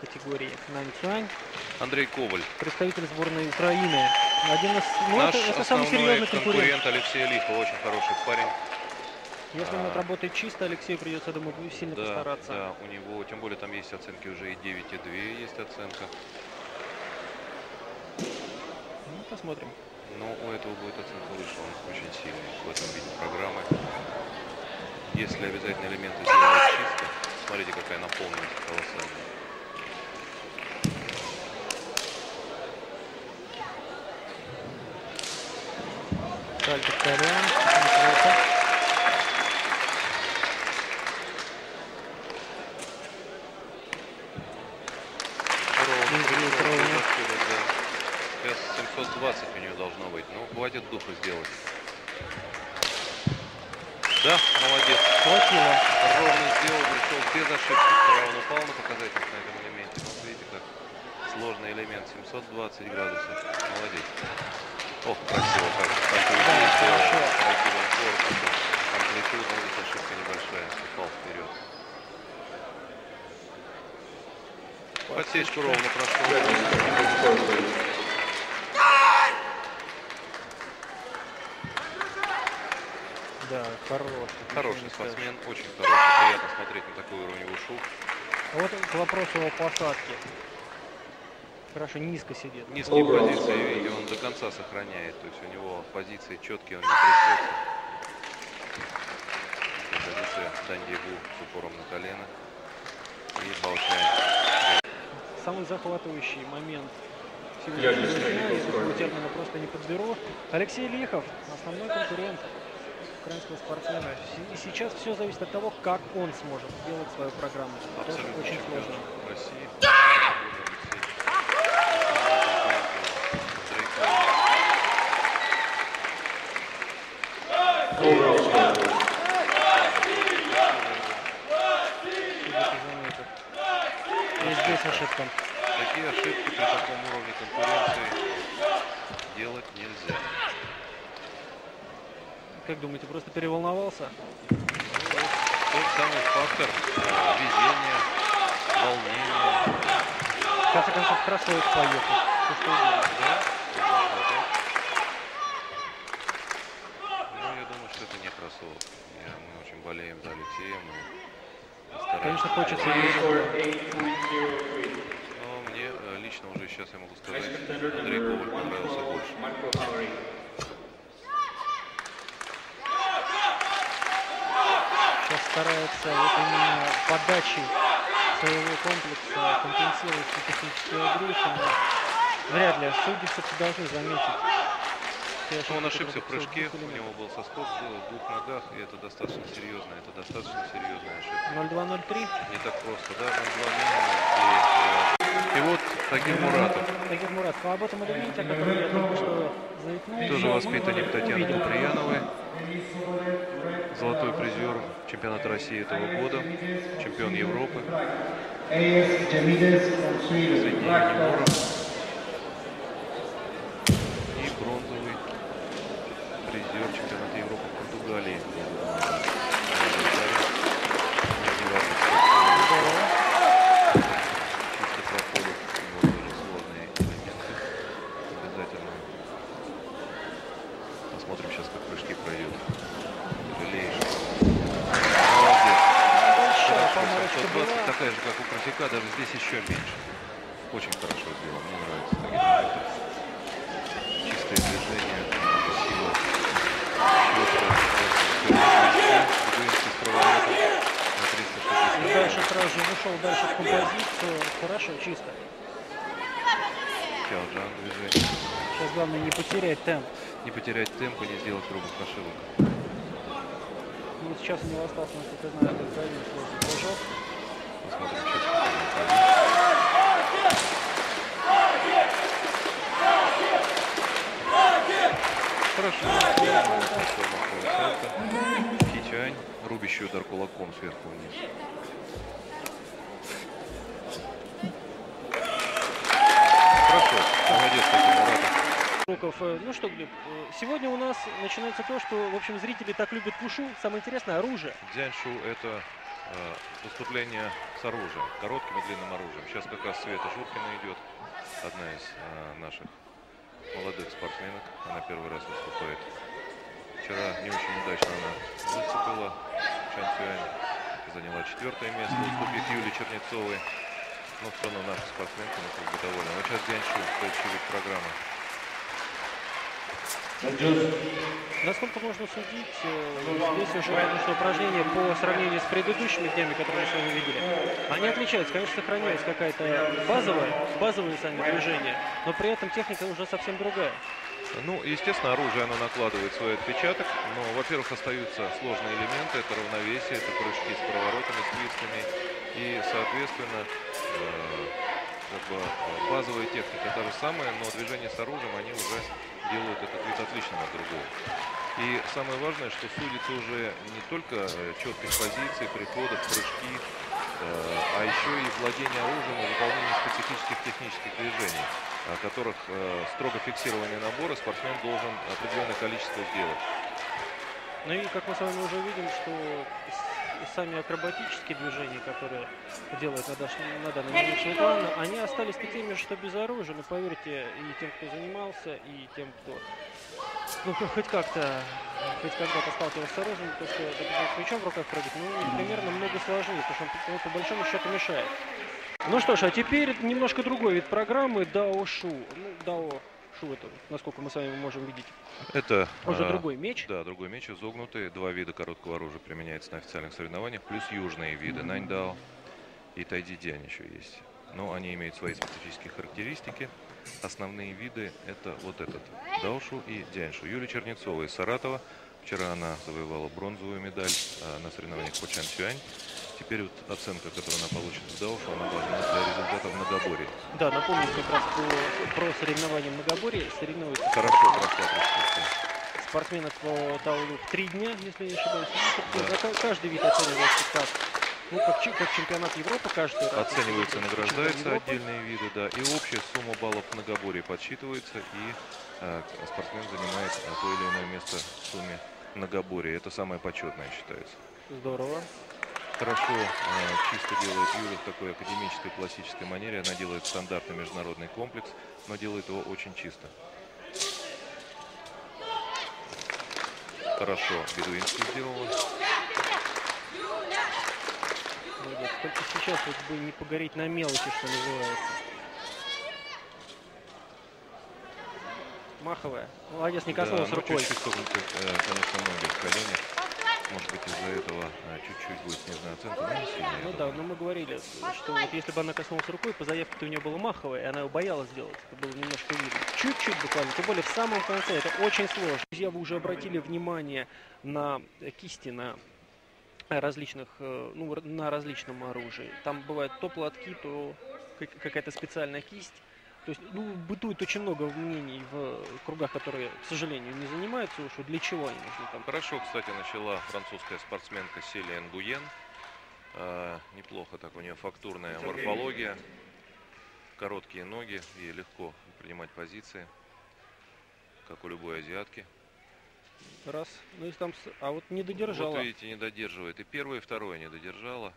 категории Наньцюань, Андрей Коваль. представитель сборной Украины. Один из, ну, Наш это, это самый серьезный конкурент. конкурент Алексей Лихов. Очень хороший парень. Если он А. отработает чисто, Алексею придется, я думаю, сильно Да, постараться. да, у него, тем более там есть оценки уже и 9,2 есть оценка. Ну, посмотрим. Но у этого будет оценка выше, он очень сильный в этом виде программы. Если обязательно элементы сделать чисто, смотрите, какая наполненность колоссальная. Сальто Колян. Неплохо. Ровно, Здесь будет пришел, ровно. Отсюда, да. Сейчас 720 у нее должно быть. Ну, хватит духа сделать. Да, молодец. Хватило. Ровно сделал, пришел без ошибки. Справа он упал на показатель на этом элементе. Вот видите, как сложный элемент. 720 градусов. Молодец. Ох, красиво как. Красивый корпус. Амплитудно, здесь ошибка небольшая. Упал вперед. Подсечку ровно прошел. Да, хороший. Хороший спортсмен, очень хороший. Приятно смотреть на такой уровень ушу. А вот к вопросу о посадке. Хорошо, низко сидит. Низкие позиции и он до конца сохраняет. То есть у него позиции четкие, он не трясется. Позиция Дандигу с упором на колено. И Балчай. Самый захватывающий момент сегодняшнего такого термина просто не подберу. Алексей Лихов, основной конкурент украинского спортсмена. И сейчас все зависит от того, как он сможет сделать свою программу. Тоже Абсолютно очень чемпион сложно. России. Алексей. Андрей Коваль. Судя по замету. И здесь ошибка. Такие ошибки при таком уровне конкуренции делать нельзя. Как думаете, просто переволновался? Тот самый фактор э, везения, волнения. В конце концов, кроссовок поехал. Всё, что угодно. Да. Ну, я думаю, что это не кроссовок. Я- мы очень болеем за Алексея. Мы Конечно, хочется верить. Но мне э, лично уже сейчас я могу сказать, Андрей Коваль понравился больше. Сейчас старается вот именно подачей своего комплекса компенсировать всю техническую агрессию, но вряд ли. Судьи все-таки должны заметить. ошибки, Он ошибся в прыжке, у него был соскок в двух ногах, и это достаточно серьезно, это достаточно серьезная ошибка. 0-2-0-3. Не так просто, да, 0-2 минимум. И, э, и вот Тагир Муратов, Тагир Муратов. А об этом элементе, о котором я только что заикнулся. тоже воспитанник Татьяны. Куприяновой, золотой призер чемпионата России этого года, чемпион Европы, black юниоров belt. и бронзовый призер чемпионата Европы в Португалии. Здорово. Чисто проходят у него тоже сложные элементы. Обязательно. Посмотрим сейчас, как прыжки пройдет. Жалеешь. Молодец. Большая Хорошо, помарочка 720 была. такая же, как у Красика, даже здесь еще меньше. Очень хорошо сделал, мне нравится. Тагир Муратов. Чистое движение, сила. Четко. с проворотом на 360. И дальше вышел дальше в композицию. Хорошо, чисто. Чалджан движение. Сейчас главное не потерять темп. Не потерять темп и не сделать грубых ошибок. Ну, сейчас у него остался, насколько я знаю, только один сложный прыжок. Посмотрим сейчас. пойдет. Хорошо. Кичань. Рубящий удар кулаком сверху вниз. Муратов. Руков. Э, Ну что, Глеб, э, сегодня у нас начинается то, что, в общем, зрители так любят в ушу. Самое интересное – оружие. Дзяньшу это э, выступления с оружием, коротким и длинным оружием. Сейчас как раз Света Журкина идет, одна из э, наших молодых спортсменок. Она первый раз выступает. Вчера не очень удачно она выступила. Чан Цюань заняла четвертое место, уступив Юлии Чернецовой. Но все равно наша спортсменка, мы как бы довольны. Вот сейчас Дянчу, следующий вид. Насколько можно судить, э, здесь уже конечно, упражнения по сравнению с предыдущими днями, которые мы с вами видели, они отличаются. Конечно, сохраняется какая-то базовая, базовые сами движения, но при этом техника уже совсем другая. Ну, естественно, оружие оно накладывает свой отпечаток, но, во-первых, остаются сложные элементы, это равновесие, это прыжки с поворотами, с твистами, и, соответственно, э, как бы базовая техника та же самая, но движения с оружием, они уже делают этот вид отличным от другого. И самое важное, что судится уже не только э, четкость позиций, приходов, прыжки, э, а еще и владение оружием и выполнение специфических технических движений, о которых э, строго фиксированные наборы спортсмен должен определенное количество сделать. Ну и как мы с вами уже видим, что сами акробатические движения, которые делают на, на данный момент они остались такими, что без оружия. Но поверьте, и тем, кто занимался, и тем, кто ну, хоть как-то хоть когда-то сталкивался с оружием, то что с мячом в руках прыгать, ну, примерно много сложнее, потому что он по большому счету мешает. Ну что ж, а теперь немножко другой вид программы Дао Шу. Ну, Дао Шу это, насколько мы с вами можем видеть. Это уже а, другой меч. Да, другой меч изогнутый. Два вида короткого оружия применяется на официальных соревнованиях, плюс южные виды. Mm-hmm. Наньдао и Тайдидянь еще есть. Но они имеют свои специфические характеристики. Основные виды это вот этот Даушу и Дяньшу. Юлия Чернецова из Саратова. Вчера она завоевала бронзовую медаль а, на соревнованиях по Чан Чуань. Теперь вот оценка, которую она получит в Даушу, она важна для результата в многоборье. Да, напомню как раз по, про соревнования в многоборье. Соревнуются Хорошо прошла спортсмены по Даулу в три дня, если я не ошибаюсь. Ну, да. Каждый вид оценивается как ну, как, как чемпионат Европы каждый раз. Оцениваются, награждаются отдельные виды, да. И общая сумма баллов в многоборье подсчитывается, и э, спортсмен занимает а, то или иное место в сумме многоборья. Это самое почетное считается. Здорово хорошо э, чисто делает Юля в такой академической классической манере. Она делает стандартный международный комплекс, но делает его очень чисто. Хорошо Бедуинский сделала. Молодец. Только сейчас вот бы не погореть на мелочи, что называется. Маховая. Молодец, не коснулась да, рукой. Чуть-чуть, э, конечно, ноги в коленях. Может быть, из-за этого а, чуть-чуть будет снежная оценка, но не. Ну да, но мы говорили, что вот если бы она коснулась рукой, по заявке у нее было маховое, и она его боялась сделать. Это было немножко видно. Чуть-чуть буквально, тем более в самом конце. Это очень сложно. Друзья, вы уже обратили внимание на кисти, на различных, э, ну, на различном оружии. Там бывает то платки, то какая-то специальная кисть. То есть, ну, бытует очень много мнений в кругах, которые, к сожалению, не занимаются уж. Для чего они нужны там? Хорошо, кстати, начала французская спортсменка Селия Энгуен. Э, неплохо так у нее фактурная морфология. Короткие ноги, ей легко принимать позиции, как у любой азиатки. Раз. Ну, если там... А вот не додержала. Вот видите, не додерживает. И первое, и второе не додержала.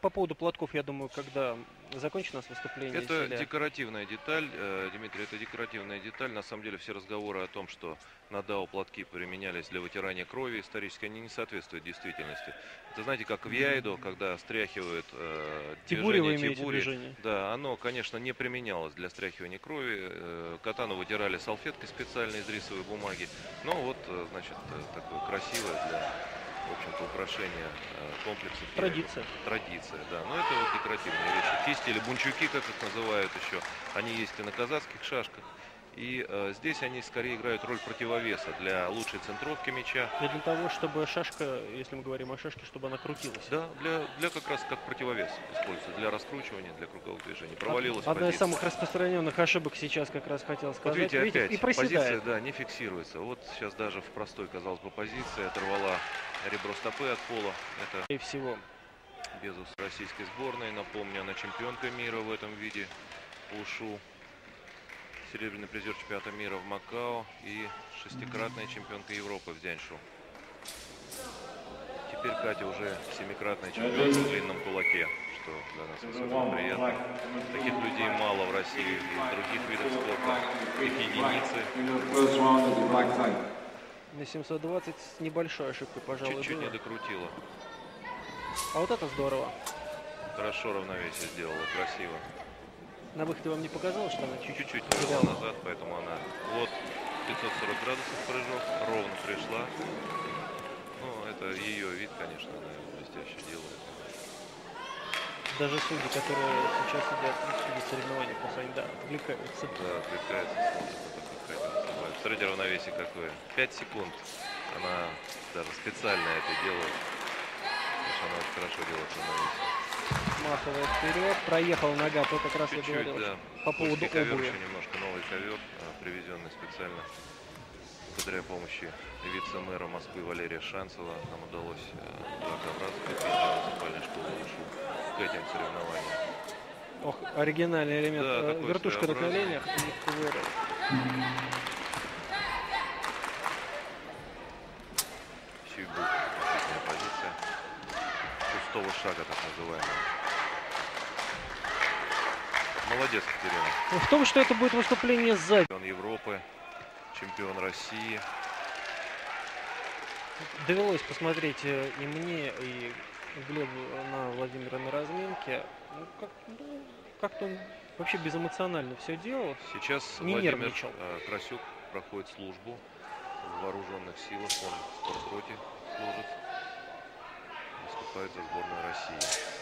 По поводу платков, я думаю, когда закончится нас выступление. Это или... декоративная деталь, э, Дмитрий, это декоративная деталь. На самом деле все разговоры о том, что на ДАО платки применялись для вытирания крови исторически, они не соответствуют действительности. Это знаете, как в Яйдо, когда стряхивают э, движение тибури, движение. да, оно, конечно, не применялось для стряхивания крови. Э, катану вытирали салфеткой специальной из рисовой бумаги. Но вот, э, значит, такое красивое для в общем-то, украшение э, комплекса. Традиция. Традиция, да. Но это вот декоративные вещи. Кисти или бунчуки, как их называют еще, они есть и на казахских шашках. И э, здесь они скорее играют роль противовеса для лучшей центровки мяча. И для того, чтобы шашка, если мы говорим о шашке, чтобы она крутилась. Да, для, для как раз как противовес используется, для раскручивания, для круговых движений. Провалилась Одна позиция. из самых распространенных ошибок сейчас как раз хотел сказать. Вот видите, опять и позиция, да, не фиксируется. Вот сейчас даже в простой, казалось бы, позиции оторвала ребро стопы от пола. Это и всего. Безус российской сборной. Напомню, она чемпионка мира в этом виде. Ушу серебряный призер чемпионата мира в Макао и шестикратная чемпионка Европы в Дзяньшу. теперь Катя уже семикратная чемпионка в длинном кулаке, что для нас особенно приятно. Таких людей мало в России, и в других видах спорта их единицы. На 720 с небольшой ошибкой, пожалуй, Чуть-чуть не докрутила. А вот это здорово. Хорошо равновесие сделала, красиво. На выходе вам не показалось, что она чуть-чуть Чуть-чуть назад, поэтому она... Вот 540 градусов прыжок, ровно пришла. Ну, это ее вид, конечно, она блестяще делает. Даже судьи, которые сейчас сидят в судьи соревнований по Сайда, отвлекаются. Да, на то, как. Смотрите, равновесие какое. 5 секунд. Она даже специально это делает. Потому что она очень хорошо делает равновесие. Смахивает вперед, проехал нога, то как раз я Чуть-чуть, говорил, да. по поводу ковер обуви. еще немножко новый ковер, а, привезенный специально благодаря помощи вице-мэра Москвы Валерия Шанцева. Нам удалось э, два ковра закупить к этим соревнованиям. Ох, оригинальный элемент. Да, Э, Вертушка на коленях и КВР. Том, что это будет выступление сзади. Чемпион Европы, чемпион России. Довелось посмотреть э, и мне, и Глебу на Владимира на разминке. Ну, как, ну, как-то он вообще безэмоционально все делал. Сейчас Не Владимир нервничал. э, Красюк проходит службу в вооруженных силах. Он в спортроте служит. Выступает за сборную России.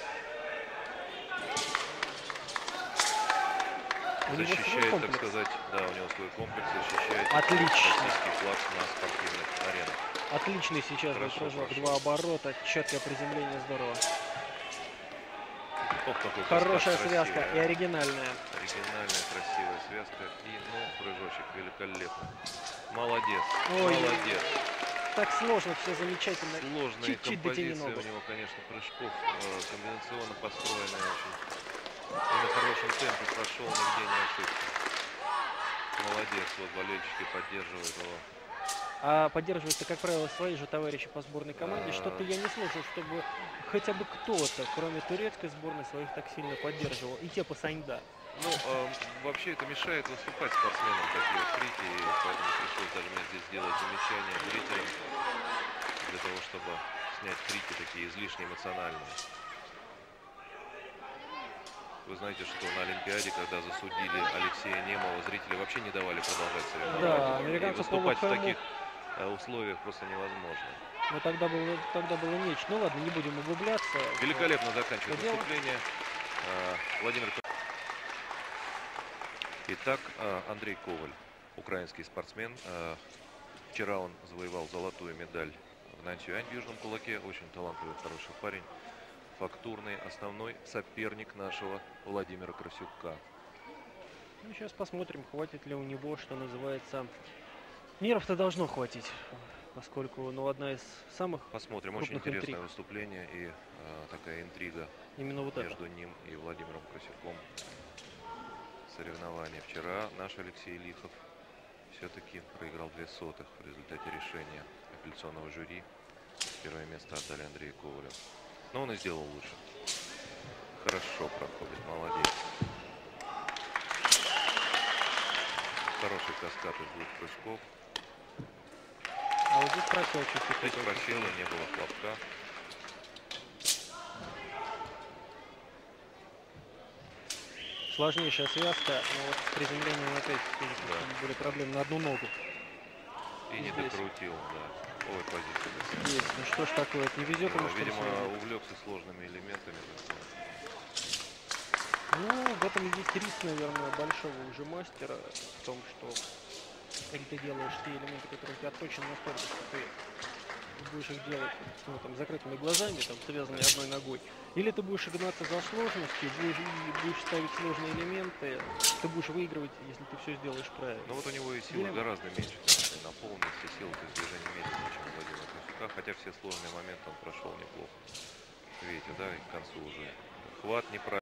Защищает, так сказать, да, у него свой комплекс, защищает Отлично. российский флаг на спортивных аренах. Отличный сейчас Хорошо, прыжок. хорошо. Два оборота, четкое приземление, здорово. Какой Хорошая каскад связка и оригинальная. Оригинальная, красивая связка. И, ну, прыжочек великолепный. Молодец, Ой. молодец. Так сложно, все замечательно. Сложные Чуть-чуть дотяни композиции у него, конечно, прыжков. э, Комбинационно построенные очень. И на хорошем темпе прошел, нигде не ошибся. Молодец, вот болельщики поддерживают его. А поддерживаются, как правило, свои же товарищи по сборной команде. А. Что-то я не слышал, чтобы хотя бы кто-то, кроме турецкой сборной, своих так сильно поддерживал. И те по Саньда. Ну, э, вообще это мешает выступать спортсменам, такие крики, поэтому пришлось даже мне здесь сделать замечание зрителям, для того, чтобы снять крики такие излишне эмоциональные. Вы знаете, что на Олимпиаде, когда засудили Алексея Немова, зрители вообще не давали продолжать соревнования. Да, И выступать в таких э, условиях просто невозможно. Но тогда было, тогда было нечто. Ну ладно, не будем углубляться. Великолепно заканчивает Что выступление. Э, Владимир Итак, э, Андрей Коваль, украинский спортсмен. Вчера он завоевал золотую медаль в Нантьюань в Южном кулаке. Очень талантливый, хороший парень. Фактурный, основной соперник нашего Владимира Красюка. Ну, сейчас посмотрим, хватит ли у него, что называется... Нервов-то должно хватить, поскольку, ну, одна из самых, Посмотрим. Очень интересное интриг. выступление и э, такая интрига именно вот это. между ним и Владимиром Красюком. Соревнования. Вчера наш Алексей Лихов все-таки проиграл две сотых в результате решения апелляционного жюри. Первое место отдали Андрею Ковалю. Но он и сделал лучше. Хорошо проходит, молодец. Хороший каскад из двух прыжков. А вот здесь просел чуть-чуть. Здесь просела, не было хлопка. Сложнейшая связка, но вот с приземлением опять Да. были проблемы на одну ногу. И не Здесь. докрутил, да. Ой, позиция. Есть. Ну что ж такое, не везет ему, ли, видимо, увлекся сложными элементами. Ну, в этом есть риск, наверное, большого уже мастера в том, что когда ты делаешь те элементы, которые у тебя точно настолько, что ты будешь их делать ну, там, закрытыми глазами, там, связанные одной ногой, или ты будешь гнаться за сложностью, будешь, будешь ставить сложные элементы, ты будешь выигрывать, если ты все сделаешь правильно. Но вот у него и силы Дилемма. гораздо меньше, конечно, на полности силы, то есть движение медленнее, чем у Владимира Красюка, хотя все сложные моменты он прошел неплохо. Видите, да, и к концу уже хват неправильный.